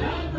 Yeah.